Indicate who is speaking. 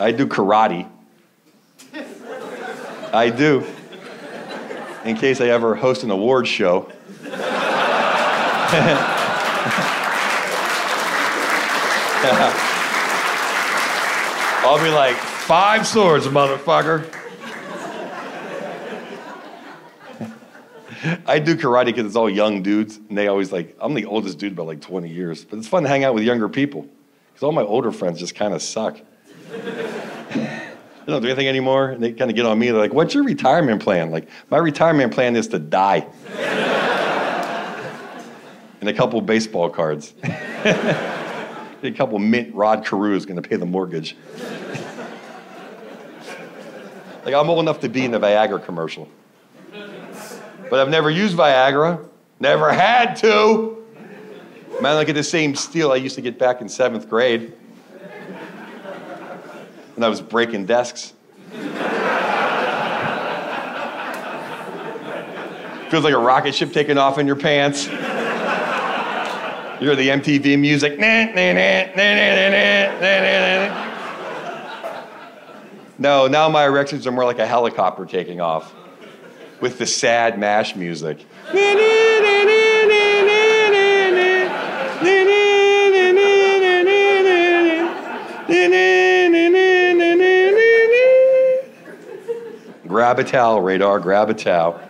Speaker 1: I do karate. I do. In case I ever host an awards show. I'll be like, five swords, motherfucker. I do karate because it's all young dudes, and they always like, I'm the oldest dude by like 20 years. But it's fun to hang out with younger people because all my older friends just kind of suck. They don't do anything anymore, and they kind of get on me. They're like, What's your retirement plan? Like, my retirement plan is to die. and a couple baseball cards. a couple mint Rod Carew is going to pay the mortgage. like, I'm old enough to be in the Viagra commercial. But I've never used Viagra, never had to. Man, look get the same steel I used to get back in seventh grade when I was breaking desks. Feels like a rocket ship taking off in your pants. You hear the MTV music. No, now my erections are more like a helicopter taking off with the sad MASH music. grab a towel, radar, grab a towel.